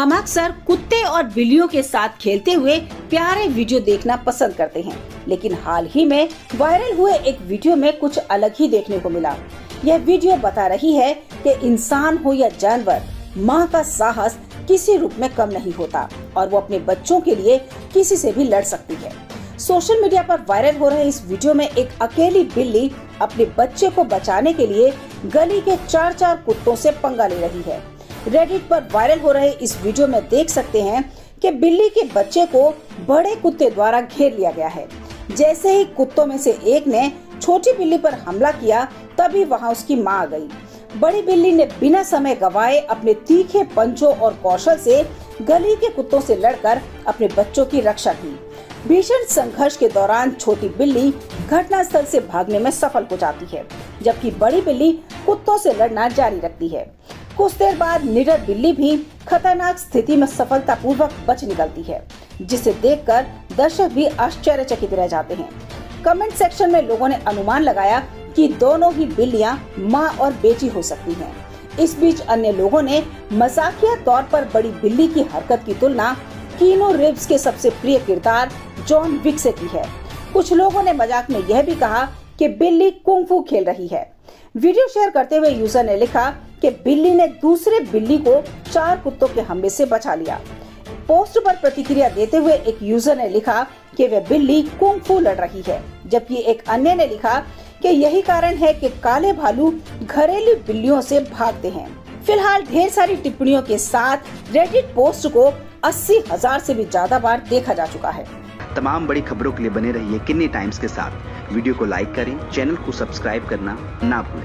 अक्सर कुत्ते और बिल्लियों के साथ खेलते हुए प्यारे वीडियो देखना पसंद करते हैं, लेकिन हाल ही में वायरल हुए एक वीडियो में कुछ अलग ही देखने को मिला। यह वीडियो बता रही है कि इंसान हो या जानवर, माँ का साहस किसी रूप में कम नहीं होता और वो अपने बच्चों के लिए किसी से भी लड़ सकती है। सोशल मीडिया पर वायरल हो रहे इस वीडियो में एक अकेली बिल्ली अपने बच्चे को बचाने के लिए गली के चार चार कुत्तों से पंगा ले रही है। रेडिट पर वायरल हो रहे इस वीडियो में देख सकते हैं कि बिल्ली के बच्चे को बड़े कुत्ते द्वारा घेर लिया गया है। जैसे ही कुत्तों में से एक ने छोटी बिल्ली पर हमला किया, तभी वहाँ उसकी माँ आ गई। बड़ी बिल्ली ने बिना समय गवाए अपने तीखे पंचों और कौशल से गली के कुत्तों से लड़कर अपने बच्चों की रक्षा की। भीषण संघर्ष के दौरान छोटी बिल्ली घटनास्थल से भागने में सफल हो जाती है, जबकि बड़ी बिल्ली कुत्तों से लड़ना जारी रखती है। कुछ देर बाद निडर बिल्ली भी खतरनाक स्थिति में सफलतापूर्वक बच निकलती है, जिसे देखकर दर्शक भी आश्चर्यचकित रह जाते हैं कमेंट सेक्शन में लोगों ने अनुमान लगाया कि दोनों ही बिल्लियाँ माँ और बेटी हो सकती हैं। इस बीच अन्य लोगों ने मजाकिया तौर पर बड़ी बिल्ली की हरकत की तुलना कीनो रिब्स के सबसे प्रिय किरदार जॉन विक से की है कुछ लोगों ने मज़ाक में यह भी कहा कि बिल्ली कुंफू खेल रही है। वीडियो शेयर करते हुए यूज़र ने लिखा कि बिल्ली ने दूसरे बिल्ली को चार कुत्तों के हमले से बचा लिया। पोस्ट पर प्रतिक्रिया देते हुए एक यूज़र ने लिखा कि वह बिल्ली कुंफू लड़ रही है, जबकि एक अन्य ने लिखा कि यही कारण है कि काले भालू घरेलू बिल्लियों से भागते हैं। फ़िलहाल ढेर सारी टिप्पणियों के साथ रेडिट पोस्ट को अस्सी हज़ार से भी ज़्यादा बार देखा जा चुका है। तमाम बड़ी खबरों के लिए बने रहिए किन्नी टाइम्स के साथ। वीडियो को लाइक करें, चैनल को सब्सक्राइब करना ना भूलें।